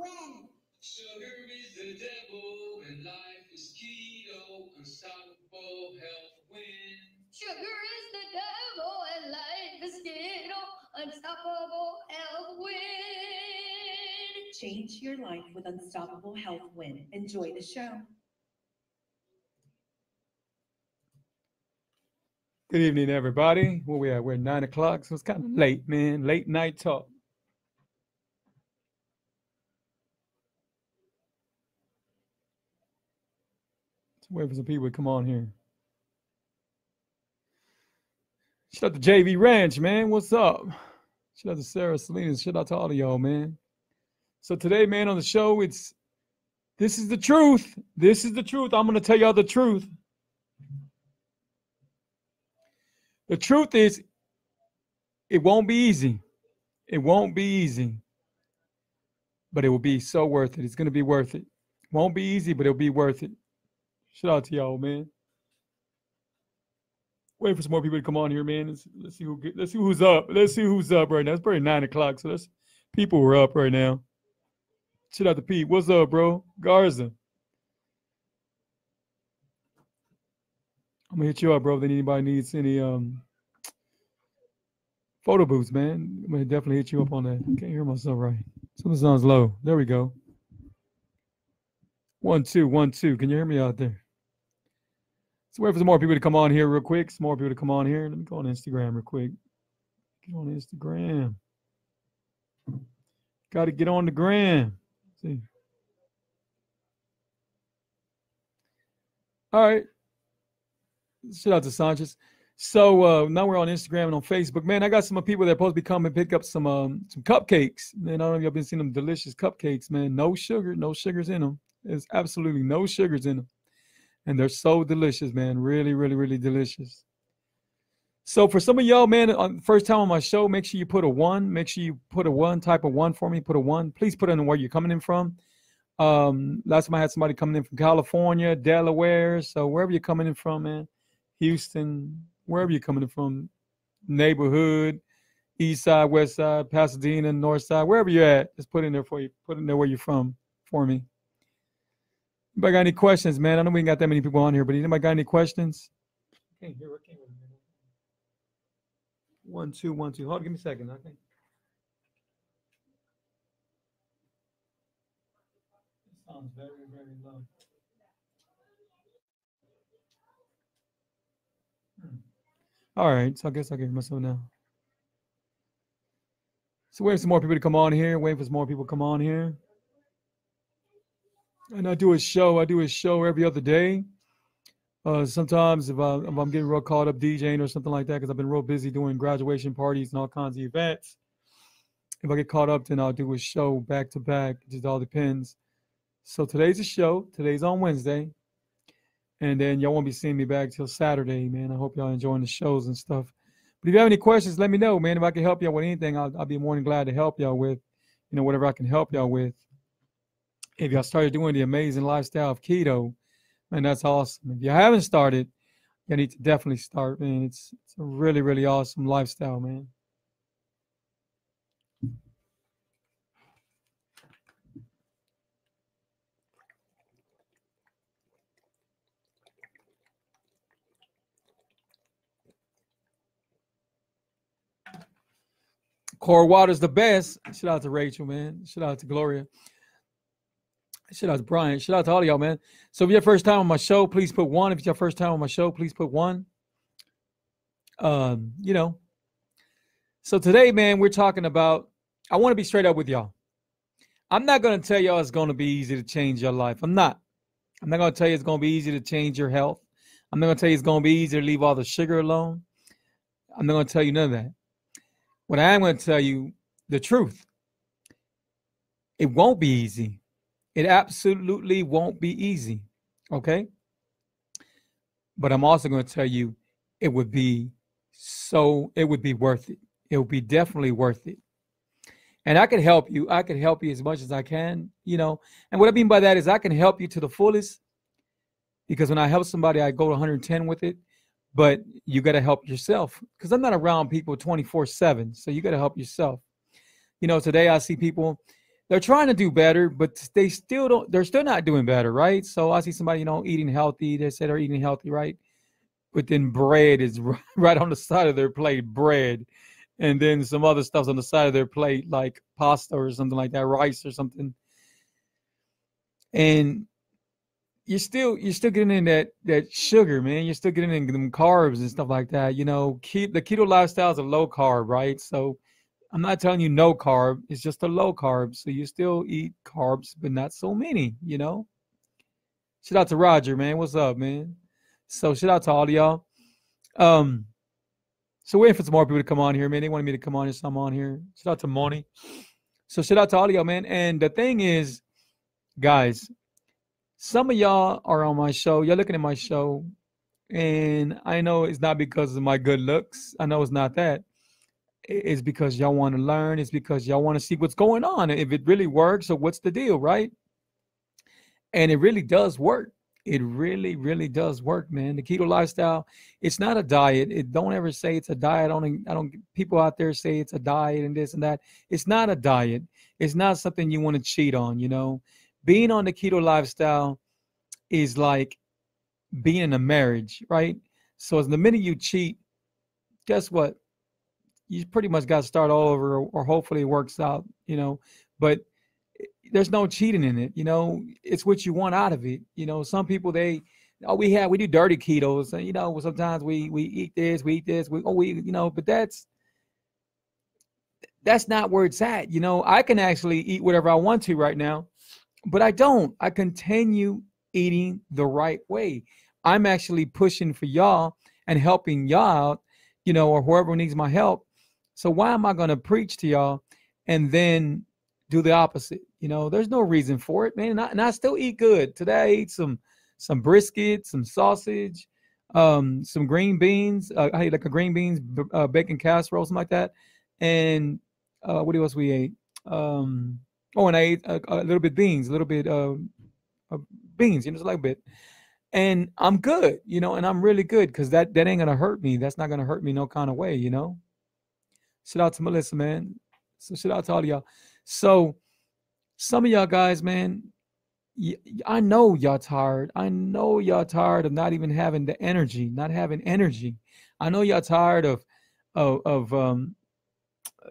win. Sugar is the devil and life is keto. Unstoppable health win. Sugar is the devil and life is keto. Unstoppable health win. Change your life with Unstoppable Health Win. Enjoy the show. Good evening, everybody. Where we at? We're at nine o'clock, so it's kind of late, man. Late night talk. Wait for some people to come on here. Shout out to JV Ranch, man. What's up? Shout out to Sarah Salinas. Shout out to all of y'all, man. So today, man, on the show, it's this is the truth. This is the truth. I'm gonna tell y'all the truth. The truth is, it won't be easy. It won't be easy. But it will be so worth it. It's gonna be worth it. Won't be easy, but it'll be worth it. Shout out to y'all, man. Waiting for some more people to come on here, man. Let's, let's see who get, let's see who's up. Let's see who's up right now. It's probably nine o'clock, so let's people are up right now. Shout out to Pete. What's up, bro? Garza. I'm gonna hit you up, bro. If anybody needs any um photo booths, man. I'm gonna definitely hit you up on that. I can't hear myself right. Something sounds low. There we go. One, two, one, two. Can you hear me out there? So wait for some more people to come on here real quick. Some more people to come on here. Let me go on Instagram real quick. Get on Instagram. Got to get on the gram. See. All right. Shout out to Sanchez. So uh, now we're on Instagram and on Facebook. Man, I got some people that are supposed to be coming pick up some um, some cupcakes. Man, I don't know if y'all been seeing them delicious cupcakes, man. No sugar, no sugars in them. There's absolutely no sugars in them. And they're so delicious, man. Really, really, really delicious. So for some of y'all, man, on first time on my show, make sure you put a one. Make sure you put a one, type of one for me. Put a one. Please put in where you're coming in from. Um, last time I had somebody coming in from California, Delaware. So wherever you're coming in from, man, Houston, wherever you're coming in from, neighborhood, east side, west side, Pasadena, north side, wherever you're at, just put in there for you. Put in there where you're from for me. Anybody got any questions, man? I know we ain't got that many people on here, but anybody got any questions? Can't hear. Can't hear. One, two, one, two. Hold on, give me a second. Okay. Sounds very, very low. Hmm. All right, so I guess I can hear myself now. So waiting for some more people to come on here. Waiting for some more people to come on here. And I do a show. I do a show every other day. Uh, sometimes if, I, I'm getting real caught up DJing or something like that, because I've been real busy doing graduation parties and all kinds of events. If I get caught up, then I'll do a show back to back. It just all depends. So today's a show. Today's on Wednesday. And then y'all won't be seeing me back till Saturday, man. I hope y'all enjoying the shows and stuff. But if you have any questions, let me know, man. If I can help y'all with anything, I'll, I'll be more than glad to help y'all with, you know, whatever I can help y'all with. If y'all started doing the amazing lifestyle of keto, man, that's awesome. If you haven't started, you need to definitely start, man. It's it's a really, really awesome lifestyle, man. Core water's the best. Shout out to Rachel, man. Shout out to Gloria. Shout out to Brian. Shout out to all y'all, man. So if you're first time on my show, please put one. If it's your first time on my show, please put one. Um, you know. So today, man, we're talking about. I want to be straight up with y'all. I'm not going to tell y'all it's going to be easy to change your life. I'm not. I'm not going to tell you it's going to be easy to change your health. I'm not to tell you it's going to be easy to leave all the sugar alone. I'm not going to tell you none of that. What I am going to tell you the truth. It won't be easy. It absolutely won't be easy. Okay. But I'm also going to tell you it would be so, it would be worth it. It would be definitely worth it. And I can help you. I can help you as much as I can, you know. And what I mean by that is I can help you to the fullest because when I help somebody, I go to 110 with it. But you got to help yourself because I'm not around people 24 7. So you got to help yourself. You know, today I see people they're trying to do better, but they still don't. They're still not doing better, right? So I see somebody, you know, eating healthy. They say they're eating healthy, right? But then bread is right on the side of their plate, bread, and then some other stuff's on the side of their plate, like pasta or something like that, rice or something. And you're still you're still getting in that that sugar, man. You're still getting in them carbs and stuff like that. You know, keep the keto lifestyle is a low carb, right? So I'm not telling you no carb. It's just a low carb. So you still eat carbs, but not so many, you know? Shout out to Roger, man. What's up, man? So shout out to all of y'all. Um, so waiting for some more people to come on here, man. They wanted me to come on here, so I'm on here. Shout out to Moni. So shout out to all of y'all, man. And the thing is, guys, some of y'all are on my show. Y'all looking at my show, and I know it's not because of my good looks. I know it's not that it's because y'all want to learn. It's because y'all want to see what's going on. If it really works, or what's the deal, right? And it really does work. It really, really does work, man. The keto lifestyle, it's not a diet. It don't ever say it's a diet. Don't, I don't people out there say it's a diet and this and that. It's not a diet. It's not something you want to cheat on, you know. Being on the keto lifestyle is like being in a marriage, right? So as the minute you cheat, guess what? You pretty much got to start all over or, hopefully it works out you know but eh, there's no cheating in it you know it's what you want out of it you know some people they oh we have we do dirty ketos and you know sometimes we we eat this we eat this we oh we you know but that's that's not where it's at you know i can actually eat whatever i want to right now but i don't i continue eating the right way. I'm actually pushing for y'all and helping y'all out you know or whoever needs my help so why am I going to preach to y'all and then do the opposite? You know, there's no reason for it, man. And I, and I still eat good. Today I ate some some brisket, some sausage, um, some green beans. Uh, I ate like a green beans uh, bacon casserole, something like that. And uh, what else we ate? Um, oh, and I ate a, a little bit beans, a little bit uh, beans, you know, just a little bit. And I'm good, you know, and I'm really good because that that ain't gonna hurt me. That's not gonna hurt me no kind of way, you know. Shout out to Melissa, man. So shout out to all y'all. So some of y'all guys, man, I know y'all tired. I know y'all tired of not even having the energy, not having energy. I know y'all tired of of, of um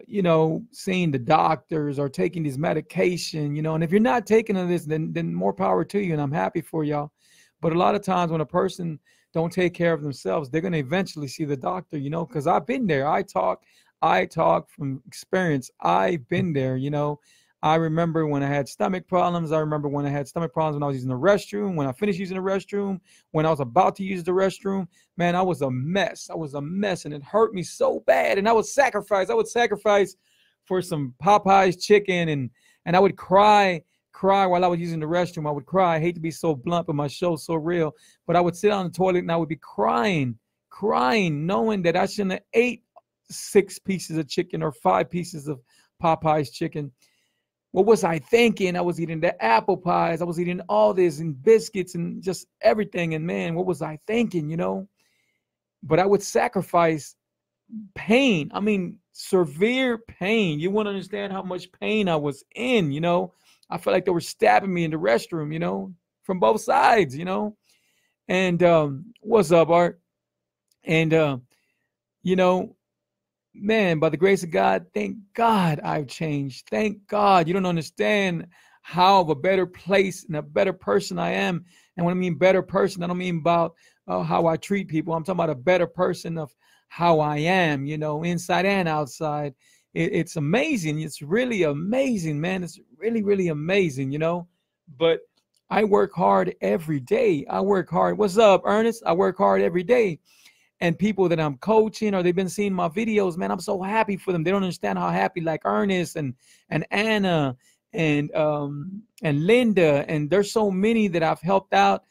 you know seeing the doctors or taking this medication, you know. And if you're not taking this, then then more power to you. And I'm happy for y'all. But a lot of times when a person don't take care of themselves, they're gonna eventually see the doctor, you know, because I've been there. I talk I talk from experience. I've mm. been there, you know. I remember when I had stomach problems. I remember when I had stomach problems when I was using the restroom, when I finished using the restroom, when I was about to use the restroom. Man, I was a mess. I was a mess and it hurt me so bad. And I would sacrifice. I would sacrifice for some Popeyes chicken and and I would cry, cry while I was using the restroom. I would cry. I hate to be so blunt, but my show's so real. But I would sit on the toilet and I would be crying, crying, knowing that I shouldn't have ate six pieces of chicken or five pieces of Popeye's chicken. What was I thinking? I was eating the apple pies. I was eating all this and biscuits and just everything. And man, what was I thinking, you know? But I would sacrifice pain. I mean, severe pain. You wouldn't understand how much pain I was in, you know? I felt like they were stabbing me in the restroom, you know, from both sides, you know? And um, what's up, Art? And uh, you know, man, by the grace of God, thank God I've changed. Thank God you don't understand how of a better place and a better person I am. And when I mean better person, I don't mean about uh, how I treat people. I'm talking about a better person of how I am, you know, inside and outside. It, it's amazing. It's really amazing, man. It's really, really amazing, you know. But I work hard every day. I work hard. What's up, Ernest? I work hard every day and people that I'm coaching or they've been seeing my videos, man, I'm so happy for them. They don't understand how happy like Ernest and and Anna and um and Linda and there's so many that I've helped out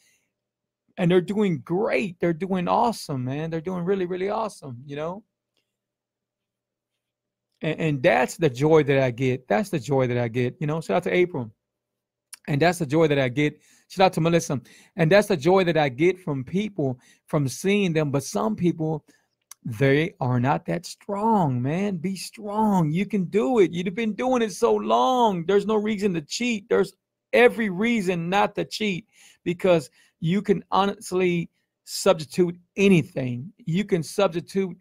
and they're doing great. They're doing awesome, man. They're doing really really awesome, you know? And, and that's the joy that I get. That's the joy that I get, you know? Shout out to April. And that's the joy that I get Shout out to Melissa. And that's the joy that I get from people from seeing them. But some people, they are not that strong, man. Be strong. You can do it. You've been doing it so long. There's no reason to cheat. There's every reason not to cheat because you can honestly substitute anything. You can substitute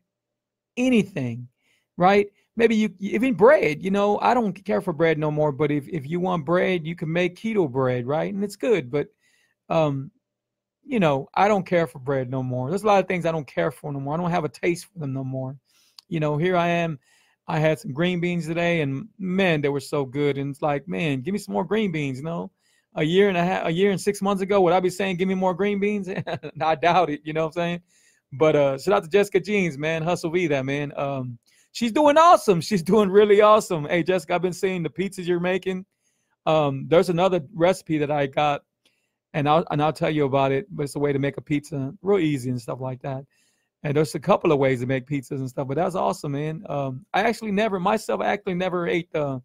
anything, right? Maybe you even bread, you know, I don't care for bread no more, but if, if you want bread, you can make keto bread, right? And it's good, but um, you know, I don't care for bread no more. There's a lot of things I don't care for no more. I don't have a taste for them no more. You know, here I am. I had some green beans today, and man, they were so good. And it's like, man, give me some more green beans. You know, a year and a half, a year and six months ago, would I be saying, give me more green beans? I doubt it. You know what I'm saying? But uh, shout out to Jessica Jeans, man, Hustle Vida man. Um, she's doing awesome. She's doing really awesome. Hey, Jessica, I've been seeing the pizzas you're making. Um, there's another recipe that I got and I'll and I'll tell you about it. But it's a way to make a pizza real easy and stuff like that. And there's a couple of ways to make pizzas and stuff. But that's awesome, man. Um, I actually never myself actually never ate the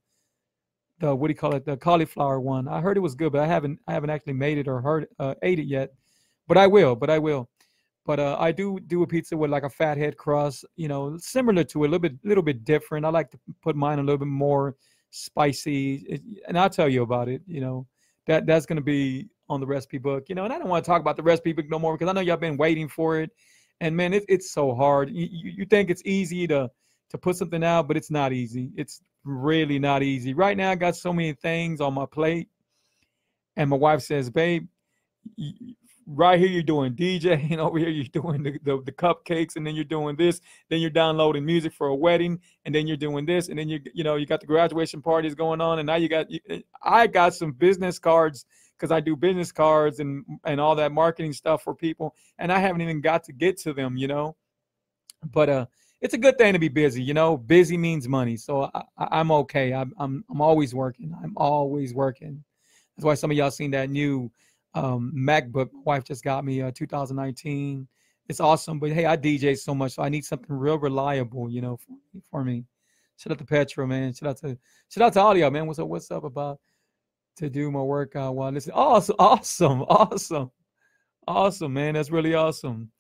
the what do you call it the cauliflower one. I heard it was good, but I haven't I haven't actually made it or heard uh, ate it yet. But I will. But I will. But uh, I do do a pizza with like a fat head crust, you know, similar to a little bit, little bit different. I like to put mine a little bit more spicy, and I'll tell you about it. You know, that that's going to be on the recipe book, you know, and I don't want to talk about the recipe book no more because I know y'all been waiting for it. And man, it, it's so hard. You, you think it's easy to to put something out, but it's not easy. It's really not easy. Right now, I got so many things on my plate, and my wife says, "Babe, right here you're doing DJ, and over here you're doing the, the, the, cupcakes, and then you're doing this, then you're downloading music for a wedding, and then you're doing this, and then you you know you got the graduation parties going on, and now you got I got some business cards because I do business cards and and all that marketing stuff for people, and I haven't even got to get to them, you know. But uh, it's a good thing to be busy, you know. Busy means money, so I, am okay. I'm, I'm I'm always working. I'm always working. That's why some of y'all seen that new um, MacBook. My wife just got me a 2019. It's awesome, but hey, I DJ so much, so I need something real reliable, you know, for, for me. Shout out to Petra, man. Shout out to shout out to y'all, man. What's up? What's up about? to do my workout while listening. Awesome, awesome, awesome, awesome, man. That's really awesome.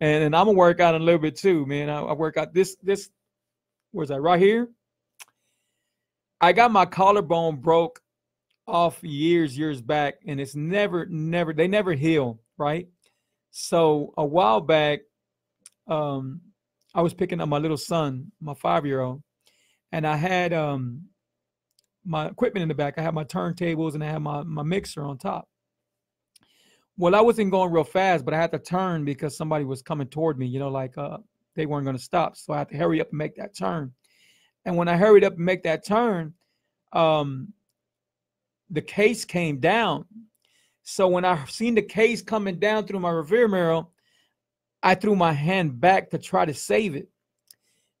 And and I'm gonna work out a little bit too, man. I, I work out this this. Where's that? Right here. I got my collarbone broke off years years back, and it's never never they never heal, right? So a while back, um, I was picking up my little son, my five year old, and I had um my equipment in the back. I have my turntables and I have my, my mixer on top. Well, I wasn't going real fast, but I had to turn because somebody was coming toward me, you know, like uh, they weren't going to stop. So I had to hurry up and make that turn. And when I hurried up and make that turn, um, the case came down. So when I seen the case coming down through my rear mirror, I threw my hand back to try to save it.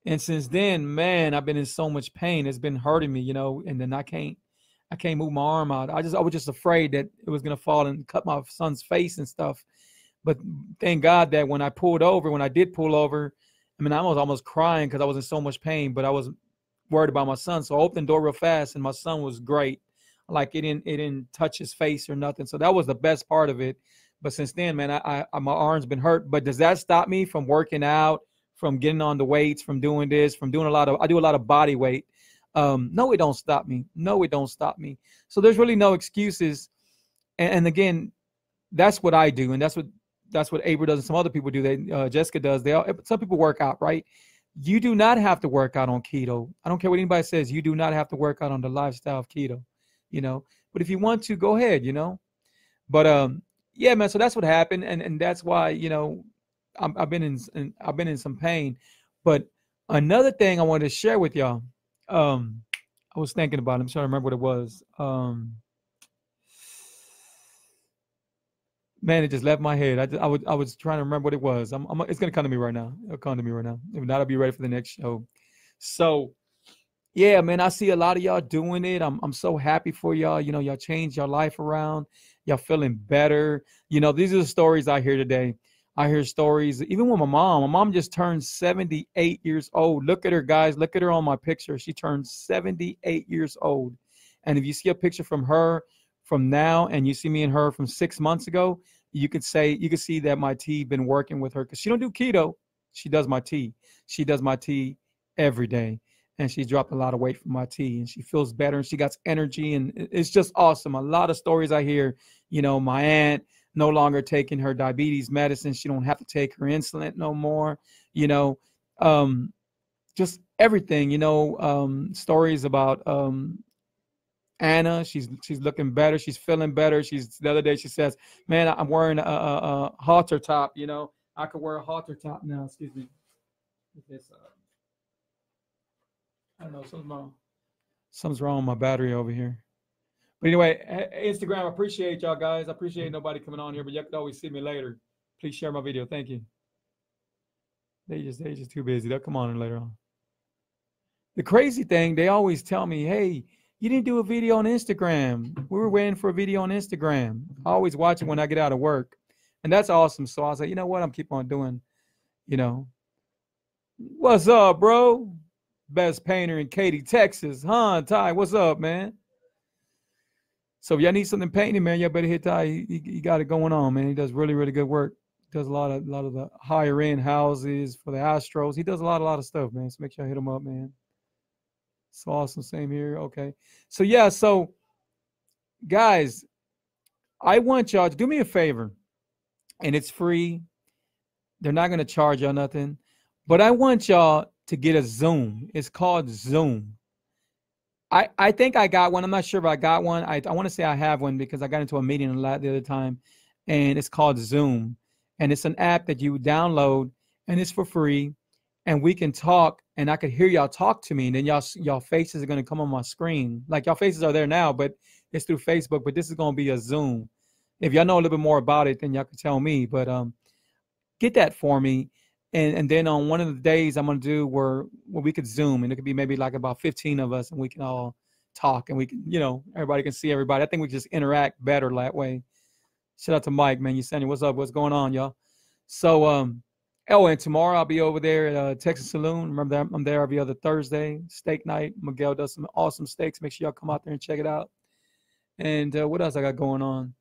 And since then, man, I've been in so much pain. It's been hurting me, you know, and then I can't I can't move my arm out. I just I was just afraid that it was gonna fall and cut my son's face and stuff. But thank God that when I pulled over, when I did pull over, I mean I was almost crying because I was in so much pain, but I was worried about my son. So I opened the door real fast and my son was great. Like it didn't it didn't touch his face or nothing. So that was the best part of it. But since then, man, I, I my arm's been hurt. But does that stop me from working out from getting on the weights, from doing this, from doing a lot of I do a lot of body weight. Um, no, it don't stop me. No, it don't stop me. So there's really no excuses. And, and again, that's what I do, and that's what that's what Aber does, and some other people do. That uh, Jessica does. They all, some people work out, right? You do not have to work out on keto. I don't care what anybody says. You do not have to work out on the lifestyle of keto. You know, but if you want to, go ahead. You know, but um, yeah, man. So that's what happened, and and that's why you know i have been in, in, I've been in some pain. But another thing I wanted to share with y'all, um, I was thinking about. It. I'm trying to remember what it was. Um, man, it just left my head. I, I was I was trying to remember what it was. I'm, I'm, it's gonna come to me right now. It'll come to me right now. If not, I'll be ready for the next show. So, yeah, man, I see a lot of y'all doing it. I'm I'm so happy for y'all. You know, y'all changed your life around. Y'all feeling better. You know, these are the stories I hear today. I hear stories, even with my mom. My mom just turned 78 years old. Look at her, guys. Look at her on my picture. She turned 78 years old. And if you see a picture from her from now and you see me and her from six months ago, you could say you could see that my tea been working with her because she don't do keto. She does my tea. She does my tea every day. And she dropped a lot of weight from my tea and she feels better and she got energy. And it's just awesome. A lot of stories I hear, you know, my aunt no longer taking her diabetes medicine. She don't have to take her insulin no more, you know. Um, just everything, you know, um, stories about um Anna. She's she's looking better. She's feeling better. She's the other day she says, "Man, I'm wearing a, a, a halter top. You know, I could wear a halter top now." Excuse me. This, uh, I don't know. Something's wrong. Something's wrong with my battery over here. But anyway, Instagram. I appreciate y'all guys. I appreciate nobody coming on here, but you can always see me later. Please share my video. Thank you. They just they just too busy. They'll come on later on. The crazy thing, they always tell me, "Hey, you didn't do a video on Instagram. We were waiting for a video on Instagram. I always watch it when I get out of work, and that's awesome. So I was like, you know what? I'm keep on doing. You know, what's up, bro? Best painter in Katy, Texas, huh? Ty, what's up, man? So if y'all need something painted, man, y'all better hit Ty. He, he, he got it going on, man. He does really, really good work. Does a lot of, a lot of the higher end houses for the Astros. He does a lot, a lot of stuff, man. So make sure I hit him up, man. So awesome. Same here. Okay. So yeah, so guys, I want y'all to do me a favor, and it's free. They're not gonna charge y'all nothing, but I want y'all to get a Zoom. It's called Zoom. I I think I got one. I'm not sure if I got one. I I want to say I have one because I got into a meeting a lot the other time, and it's called Zoom, and it's an app that you download, and it's for free, and we can talk and I could hear y'all talk to me, and then y'all y'all faces are gonna come on my screen. Like y'all faces are there now, but it's through Facebook. But this is gonna be a Zoom. If y'all know a little bit more about it, then y'all can tell me. But um, get that for me, and and then on one of the days I'm gonna do where where we could Zoom, and it could be maybe like about 15 of us, and we can all talk, and we can you know everybody can see everybody. I think we just interact better that way. Shout out to Mike, man. You sending what's up? What's going on, y'all? So um Oh, and tomorrow I'll be over there at uh, Texas Saloon. Remember that I'm there every other Thursday. Steak night. Miguel does some awesome steaks. Make sure y'all come out there and check it out. And uh, what else I got going on?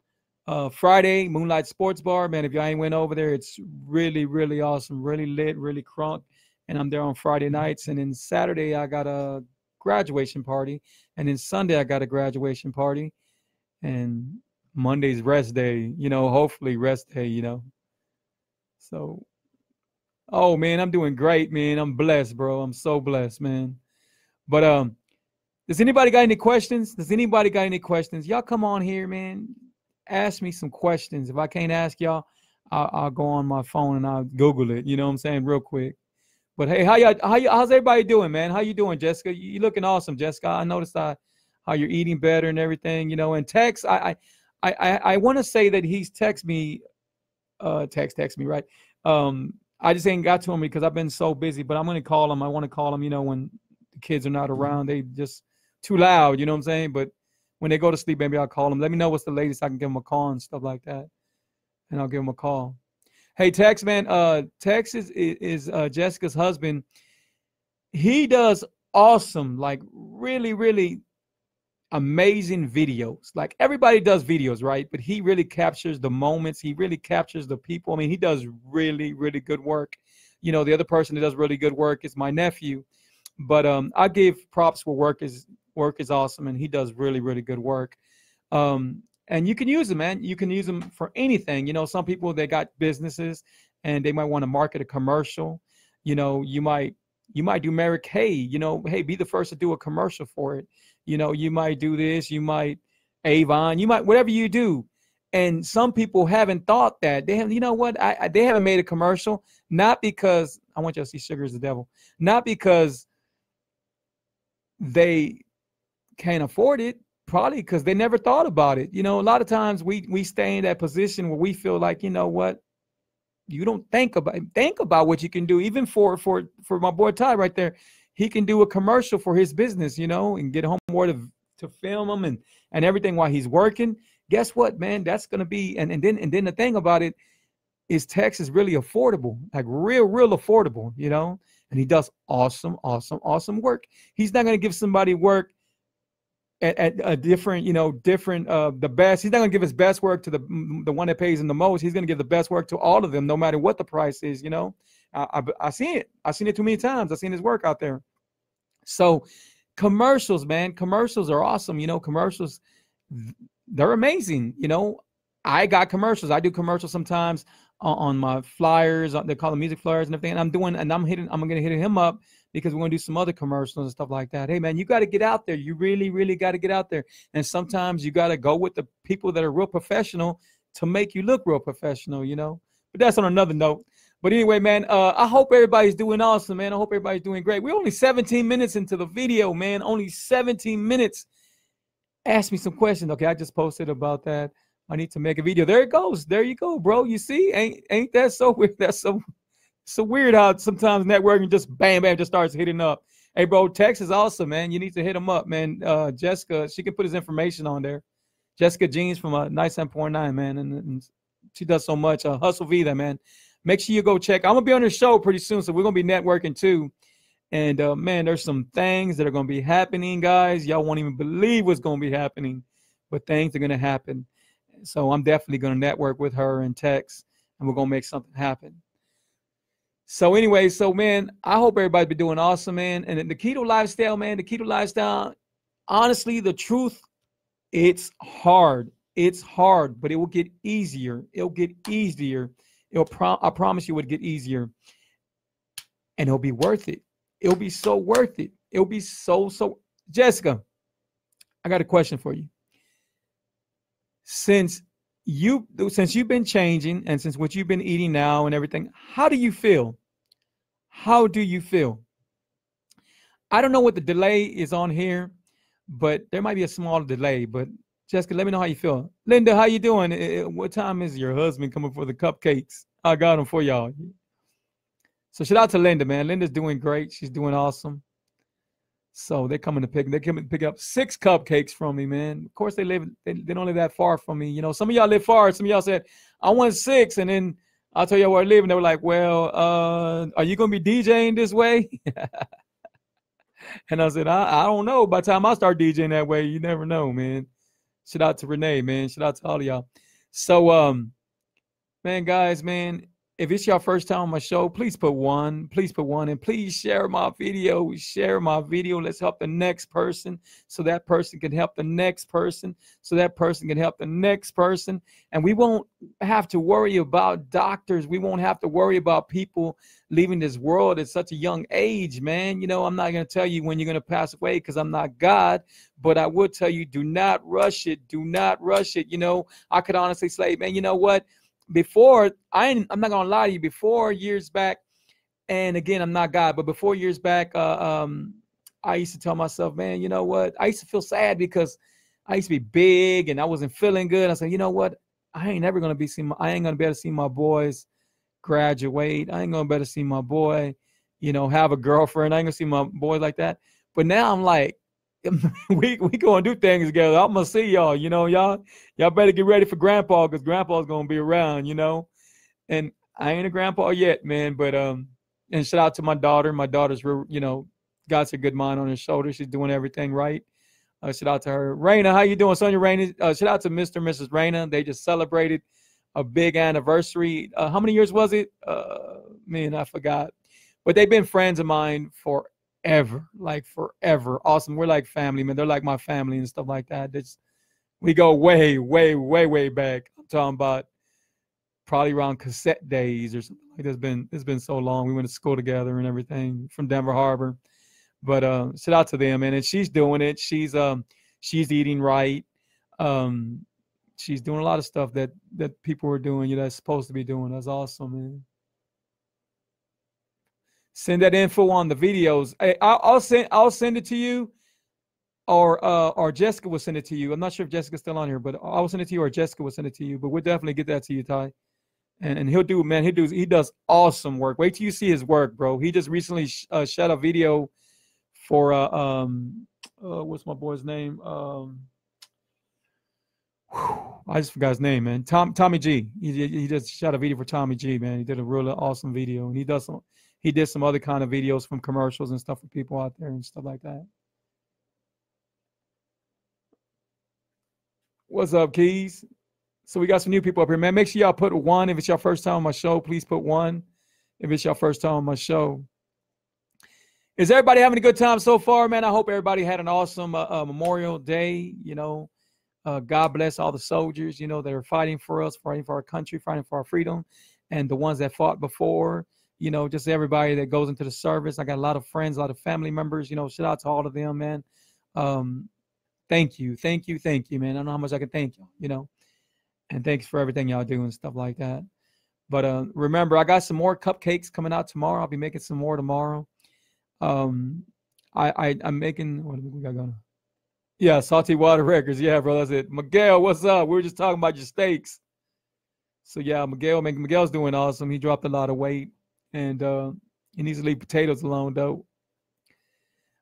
Uh, Friday, Moonlight Sports Bar. Man, if y'all ain't went over there, it's really, really awesome. Really lit, really crunk. And I'm there on Friday nights. And then Saturday, I got a graduation party. And then Sunday, I got a graduation party. And Monday's rest day. You know, hopefully rest day. You know. So Oh man, I'm doing great, man. I'm blessed, bro. I'm so blessed, man. But um, does anybody got any questions? Does anybody got any questions? Y'all come on here, man. Ask me some questions. If I can't ask y'all, I'll, I'll go on my phone and I'll Google it. You know what I'm saying, real quick. But hey, how y'all? How you, how's everybody doing, man? How you doing, Jessica? You, looking awesome, Jessica. I noticed uh, how you're eating better and everything. You know, and Tex. I I I I want to say that he's text me, uh, text text me right. Um, I just ain't got to him because I've been so busy. But I'm gonna call him. I want to call him. You know, when the kids are not around, they just too loud. You know what I'm saying? But when they go to sleep, maybe I'll call them. Let me know what's the latest. I can give them a call and stuff like that, and I'll give them a call. Hey, Tex, man. Uh, Tex is is uh, Jessica's husband. He does awesome, like really, really amazing videos. Like everybody does videos, right? But he really captures the moments. He really captures the people. I mean, he does really, really good work. You know, the other person that does really good work is my nephew. But um, I give props for work is work is awesome, and he does really, really good work. Um, and you can use them, man. You can use them for anything. You know, some people they got businesses and they might want to market a commercial. You know, you might you might do Mary Kay. You know, hey, be the first to do a commercial for it you know you might do this you might avon you might whatever you do and some people haven't thought that they have you know what I, I, they haven't made a commercial not because i want you to see sugar is the devil not because they can't afford it probably because they never thought about it you know a lot of times we we stay in that position where we feel like you know what you don't think about think about what you can do even for for for my boy ty right there he can do a commercial for his business, you know, and get home more to to film him and and everything while he's working. Guess what, man? That's gonna be and, and then and then the thing about it is Tex is really affordable, like real, real affordable, you know. And he does awesome, awesome, awesome work. He's not gonna give somebody work at, at a different, you know, different uh the best. He's not gonna give his best work to the the one that pays him the most. He's gonna give the best work to all of them, no matter what the price is, you know. I, I I seen it. I seen it too many times. I seen his work out there. So commercials, man, commercials are awesome. You know, commercials, they're amazing. You know, I got commercials. I do commercials sometimes on, on my flyers. uh, They call them music flyers and everything. And I'm doing, and I'm hitting, I'm gonna hit him up because we're gonna do some other commercials and stuff like that. Hey, man, you got to get out there. You really, really got to get out there. And sometimes you got to go with the people that are real professional to make you look real professional. You know. But that's on another note. But anyway, man, uh, I hope everybody's doing awesome, man. I hope everybody's doing great. We're only 17 minutes into the video, man. Only 17 minutes. Ask me some questions. Okay, I just posted about that. I need to make a video. There it goes. There you go, bro. You see, ain't ain't that so weird? That's so so weird how sometimes networking just bam bam just starts hitting up. Hey, bro, Tex is awesome, man. You need to hit him up, man. Uh, Jessica, she can put his information on there. Jessica Jeans from a uh, 97.9, man, and, and she does so much. Uh, Hustle Vida, man. Make sure you go check. I'm gonna be on the show pretty soon, so we're gonna be networking too. And uh, man, there's some things that are gonna be happening, guys. Y'all won't even believe what's gonna be happening, but things are gonna happen. So I'm definitely gonna network with her and Tex, and we're gonna make something happen. So anyway, so man, I hope everybody's been doing awesome, man. And the keto lifestyle, man, the keto lifestyle, honestly, the truth, it's hard. It's hard, but it will get easier. It'll get easier. It'll prom- I promise you it would get easier. And it'll be worth it. It'll be so worth it. It'll be so, so Jessica, I got a question for you. Since you since you've been changing and since what you've been eating now and everything, how do you feel? How do you feel? I don't know what the delay is on here, but there might be a small delay. But Jessica, let me know how you feel. Linda, how you doing? What time is your husband coming for the cupcakes? I got them for y'all. So shout out to Linda, man. Linda's doing great. She's doing awesome. So they're coming to pick. They're coming to pick up six cupcakes from me, man. Of course, they live. They, they don't live that far from me. You know, some of y'all live far. Some of y'all said, "I want six, and then I'll tell you where I live, and they were like, "Well, uh, are you gonna be DJing this way?" and I said, I, "I don't know. By the time I start DJing that way, you never know, man." Shout out to Renee, man. Shout out to all of y'all. So, um, man, guys, man, if it's your first time on my show, please put one. Please put one, and please share my video. Share my video. Let's help the next person, so that person can help the next person, so that person can help the next person, and we won't have to worry about doctors. We won't have to worry about people leaving this world at such a young age, man. You know, I'm not going to tell you when you're going to pass away because I'm not God, but I would tell you do not rush it. Do not rush it. You know, I could honestly say, man, you know what? Before, I I'm not to lie to you, before years back, and again, I'm not God, but before years back, uh, um, I used to tell myself, man, you know what? I used to feel sad because I used to be big and I wasn't feeling good. I said, you know what? I ain't never gonna be seeing. My, I ain't gonna be able to see my boys graduate. I ain't gonna be able to see my boy, you know, have a girlfriend. I ain't gonna see my boy like that. But now I'm like, we we gonna do things together. I'm gonna see y'all. You know, y'all y'all better get ready for grandpa because grandpa's gonna be around. You know, and I ain't a grandpa yet, man. But um, and shout out to my daughter. My daughter's you know, got a good mind on her shoulder. She's doing everything right. Uh, shout out to her. Raina, how you doing? Sonia Raina. Uh, shout out to Mr. and Mrs. Raina. They just celebrated a big anniversary. Uh, how many years was it? Uh, man, I forgot. But they've been friends of mine forever, like forever. Awesome. We're like family, man. They're like my family and stuff like that. It's, we go way, way, way, way back. I'm talking about probably around cassette days or something like that. It's been it's been so long. We went to school together and everything from Denver Harbor. But uh, shout out to them, man. And she's doing it. She's um she's eating right. Um, she's doing a lot of stuff that that people are doing. You know, that's supposed to be doing. That's awesome, man. Send that info on the videos. Hey, I'll, I'll send I'll send it to you, or uh, or Jessica will send it to you. I'm not sure if Jessica's still on here, but I'll send it to you, or Jessica will send it to you. But we'll definitely get that to you, Ty. And and he'll do, man. He does he does awesome work. Wait till you see his work, bro. He just recently sh- uh, shot a video for uh, um uh, what's my boy's name? Um, I just forgot his name, man. Tom Tommy G. He he just shot a video for Tommy G, man. He did a really awesome video, and he does some. He did some other kind of videos from commercials and stuff for people out there and stuff like that. What's up, Keys? So we got some new people up here, man. Make sure y'all put one. If it's your first time on my show, please put one. if it's your first time on my show. Is everybody having a good time so far, man? I hope everybody had an awesome uh, uh, Memorial Day. You know, uh, God bless all the soldiers, you know, that are fighting for us, fighting for our country, fighting for our freedom, and the ones that fought before. You know, just everybody that goes into the service. I got a lot of friends, a lot of family members. You know, shout out to all of them, man. Um, thank you, thank you, thank you, man. I don't know how much I can thank you. You know, and thanks for everything y'all do and stuff like that. But uh, remember, I got some more cupcakes coming out tomorrow. I'll be making some more tomorrow. Um, I, I I'm making what we got going? On? Yeah, salty water records. Yeah, bro, that's it. Miguel, what's up? We were just talking about your steaks. So yeah, Miguel, Miguel's doing awesome. He dropped a lot of weight, and uh, he needs to leave potatoes alone, though.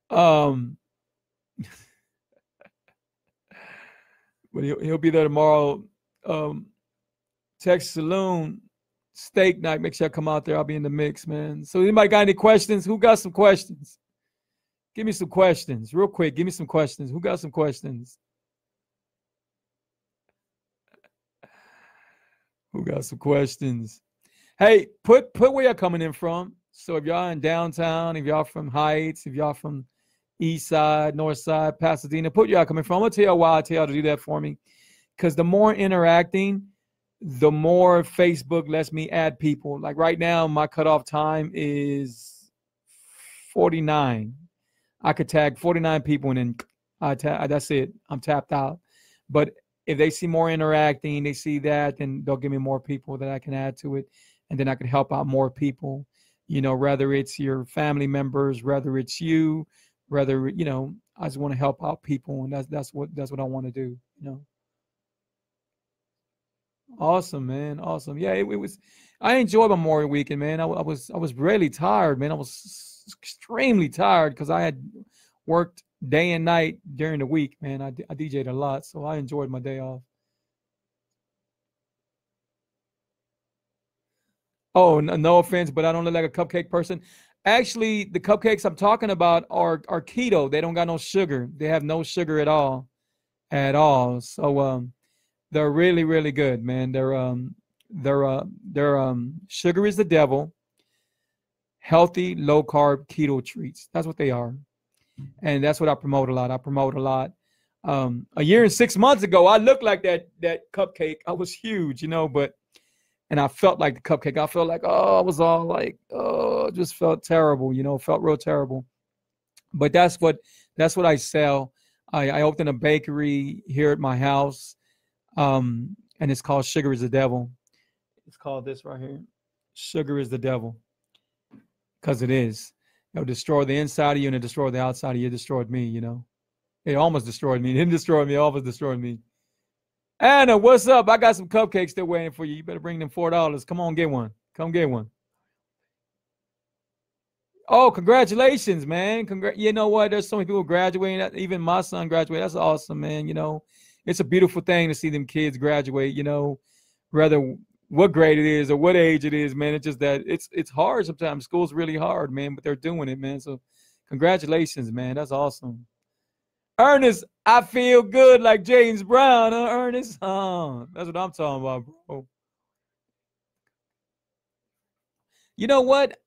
Um, but he'll, he'll be there tomorrow. Um, Texas Saloon steak night. Make sure I come out there. I'll be in the mix, man. So anybody got any questions? Who got some questions? Give me some questions, real quick. Give me some questions. Who got some questions? Who got some questions? Hey, put put where y'all coming in from. So if y'all in downtown, if y'all from Heights, if y'all from East Side, North Side, Pasadena, put y'all coming from. I'm gonna tell y'all why I tell y'all to do that for me. Because the more interacting, the more Facebook lets me add people. Like right now, my cutoff time is 49. I could tag 49 people and then I ta- that's it. I'm tapped out. But if they see more interacting, they see that, then they'll give me more people that I can add to it. And then I can help out more people. You know, whether it's your family members, whether it's you, whether, you know, I just want to help out people. And that's that's what that's what I want to do, you know. Awesome, man. Awesome. Yeah, it, it was. I enjoyed Memorial Weekend, man. I, I, was I was really tired, man. I was extremely tired because I had worked day and night during the week, man. I, I DJed a lot, so I enjoyed my day off. Oh, no, no offense, but I don't look like a cupcake person. Actually, the cupcakes I'm talking about are are keto. They don't got no sugar. They have no sugar at all, at all. So um, they're really really good, man. They're um they're uh they're um sugar is the devil. Healthy low carb keto treats. That's what they are, and that's what I promote a lot. I promote a lot. Um, a year and six months ago, I looked like that that cupcake. I was huge, you know, but and I felt like the cupcake. I felt like oh, I was all like oh, just felt terrible, you know, felt real terrible. But that's what that's what I sell. I, I opened a bakery here at my house um, and it's called Sugar is the Devil. It's called this right here. Sugar is the devil. Because it is. It'll destroy the inside of you and it'll destroy the outside of you. It destroyed me, you know. It almost destroyed me. It didn't destroy me, it almost destroyed me. Anna, what's up? I got some cupcakes still waiting for you. You better bring them four dollars. Come on, get one. Come get one. Oh, congratulations, man. Congra- you know what? There's so many people graduating. Even my son graduated. That's awesome, man. You know, it's a beautiful thing to see them kids graduate, you know, rather what grade it is or what age it is, man. It's just that it's it's hard sometimes. School's really hard, man, but they're doing it, man. So congratulations, man. That's awesome. Ernest, I feel good like James Brown, huh, Ernest? Oh, that's what I'm talking about, bro. You know what?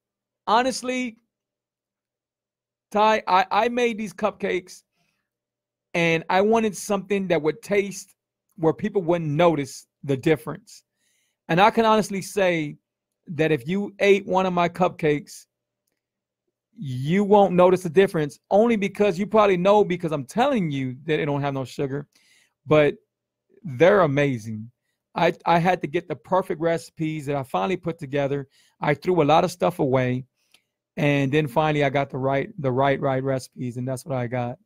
Honestly, Ty, I, I made these cupcakes and I wanted something that would taste where people wouldn't notice the difference. And I can honestly say that if you ate one of my cupcakes, you won't notice the difference only because you probably know because I'm telling you that they don't have no sugar, but they're amazing. I, I had to get the perfect recipes that I finally put together. I threw a lot of stuff away and then finally I got the right the right right recipes and that's what I got.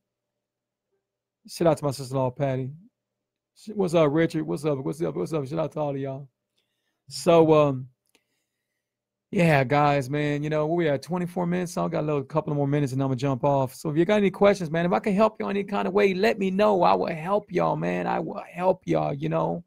Shout out to my sister-in-law Patty. What's up, Richard? What's up? What's up? What's up? Shout out to all of y'all. So um yeah, guys, man, you know, we at 24 minutes. So I got a little couple more minutes and I'm gonna jump off. So if you got any questions, man, if I can help you in any kind of way, let me know. I will help y'all, man. I will help y'all, you know.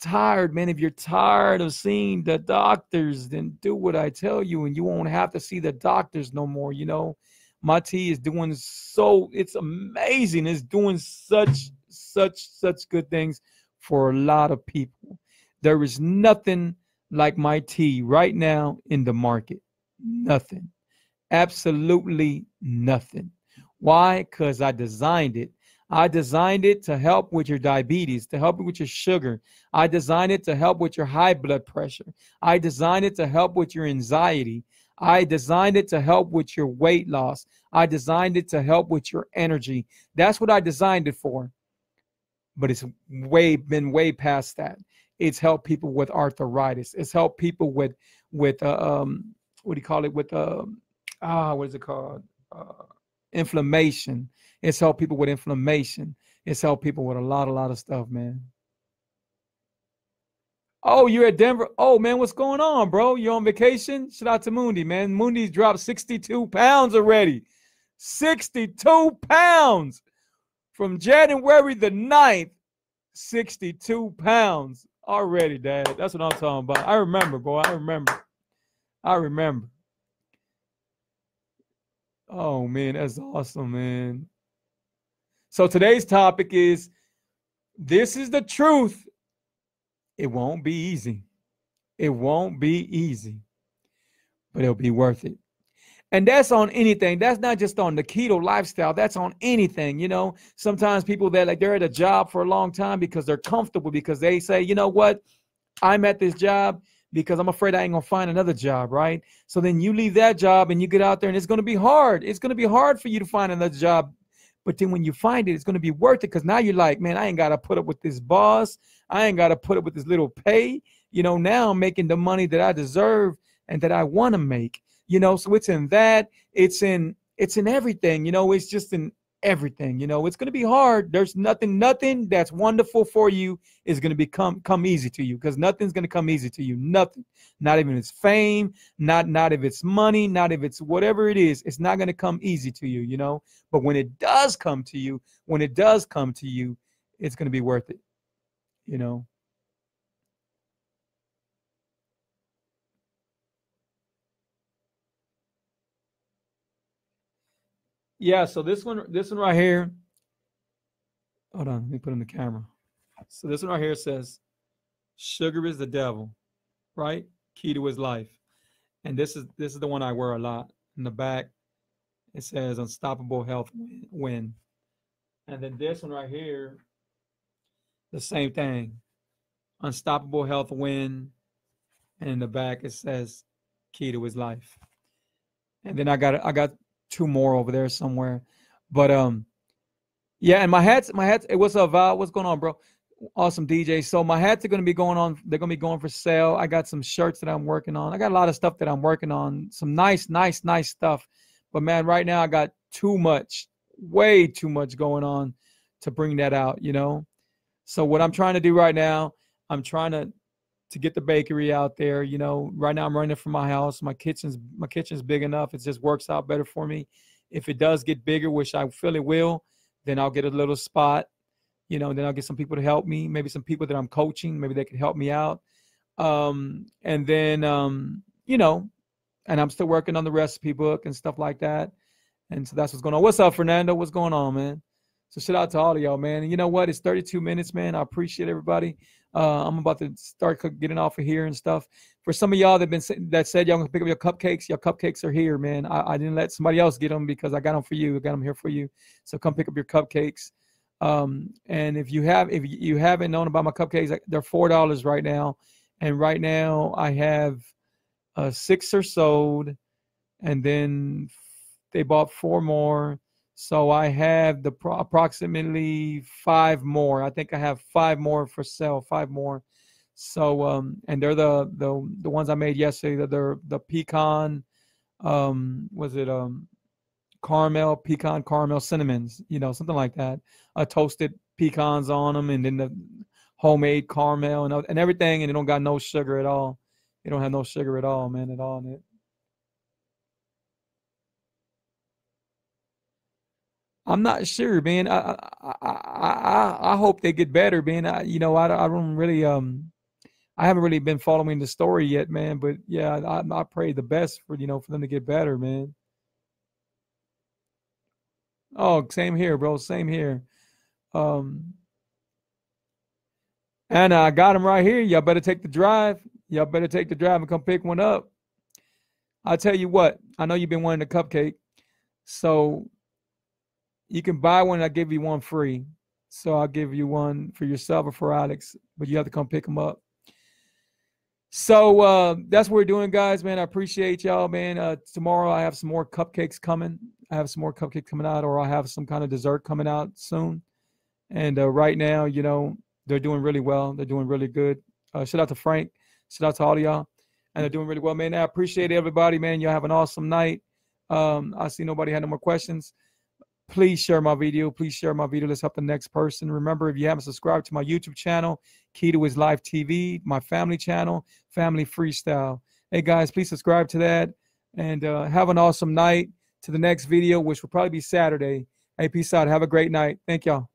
Tired, man. If you're tired of seeing the doctors, then do what I tell you, and you won't have to see the doctors no more, you know my tea is doing so it's amazing it's doing such such such good things for a lot of people there is nothing like my tea right now in the market? Nothing. Absolutely nothing. Why? Because I designed it. I designed it to help with your diabetes, to help with your sugar. I designed it to help with your high blood pressure. I designed it to help with your anxiety. I designed it to help with your weight loss. I designed it to help with your energy. That's what I designed it for. But it's way been way past that. It's helped people with arthritis. It's helped people with with uh, um what do you call it with um ah what is it called uh, inflammation. It's helped people with inflammation. It's helped people with a lot a lot of stuff, man. Oh, you're at Denver. Oh man, what's going on, bro? You're on vacation? Shout out to Moondy, man. Moondy's dropped 62 pounds already. 62 pounds from January the 9th. 62 pounds already, Dad. That's what I'm talking about. I remember, boy. I remember. I remember. Oh man, that's awesome, man. So today's topic is this is the truth it won't be easy. It won't be easy, but it'll be worth it. And that's on anything. That's not just on the keto lifestyle. That's on anything. You know, sometimes people that like they're at a job for a long time because they're comfortable because they say, you know what, I'm at this job because I'm afraid I ain't gonna find another job, right? So then you leave that job and you get out there and it's gonna be hard. It's gonna be hard for you to find another job. But then when you find it, it's gonna be worth it because now you're like, man, I ain't gotta put up with this boss. I ain't got to put up with this little pay. You know, now I'm making the money that I deserve and that I want to make. You know, so it's in that, it's in it's in everything, you know, it's just in everything. You know, it's going to be hard. There's nothing nothing that's wonderful for you is going to become come easy to you because nothing's going to come easy to you. Nothing. Not even its fame, not not if it's money, not if it's whatever it is. It's not going to come easy to you, you know? But when it does come to you, when it does come to you, it's going to be worth it you know yeah so this one this one right here hold on let me put in the camera so this one right here says sugar is the devil right Keto is Life and this is this is the one i wear a lot in the back it says unstoppable health win and then this one right here the same thing. Unstoppable health win. And in the back it says Keto is Life. And then I got I got two more over there somewhere. But um yeah, and my hats, my hats, what's up, Val? What's going on, bro? Awesome DJ. So my hats are gonna be going on, they're gonna be going for sale. I got some shirts that I'm working on. I got a lot of stuff that I'm working on, some nice, nice, nice stuff. But man, right now I got too much, way too much going on to bring that out, you know. So what I'm trying to do right now, I'm trying to to get the bakery out there. You know, right now I'm running from my house. My kitchen's my kitchen's big enough. It just works out better for me. If it does get bigger, which I feel it will, then I'll get a little spot. You know, then I'll get some people to help me. Maybe some people that I'm coaching. Maybe they can help me out. Um, and then um, you know, and I'm still working on the recipe book and stuff like that. And so that's what's going on. What's up, Fernando? What's going on, man? So shout out to all of y'all, man. And you know what? It's 32 minutes, man. I appreciate everybody. Uh, I'm about to start getting off of here and stuff. For some of y'all that been that said y'all gonna pick up your cupcakes, your cupcakes are here, man. I, I didn't let somebody else get them because I got them for you. I got them here for you. So come pick up your cupcakes. Um, and if you have if you haven't known about my cupcakes, they're four dollars right now. And right now I have uh, six are sold, and then they bought four more so I have the pro- approximately five more. I think I have five more for sale, five more. So um, and they're the the the ones I made yesterday. That They're the pecan, um, was it um, caramel pecan caramel cinnamons, you know, something like that. Uh, toasted pecans on them, and then the homemade caramel and and everything, and it don't got no sugar at all. It don't have no sugar at all, man, at all in it. I'm not sure, man. I I I, I hope they get better, man. I, you know, I, I don't really um I haven't really been following the story yet, man. But yeah, I, I pray the best for you know for them to get better, man. Oh, same here, bro. Same here. Um, and I got him right here. Y'all better take the drive. Y'all better take the drive and come pick one up. I'll tell you what, I know you've been wanting a cupcake. So you can buy one, I'll give you one free. So I'll give you one for yourself or for Alex, but you have to come pick them up. So uh, that's what we're doing, guys, man. I appreciate y'all, man. Uh, tomorrow I have some more cupcakes coming. I have some more cupcakes coming out, or I have some kind of dessert coming out soon. And uh, right now, you know, they're doing really well. They're doing really good. Uh, shout out to Frank. Shout out to all of y'all. And they're doing really well, man. I appreciate everybody, man. Y'all have an awesome night. Um, I see nobody had no more questions. Please share my video. Please share my video. Let's help the next person. Remember, if you haven't subscribed to my YouTube channel, Keto is Life TV, my family channel, Family Freestyle. Hey, guys, please subscribe to that. And uh, have an awesome night to the next video, which will probably be Saturday. Hey, peace out. Have a great night. Thank y'all.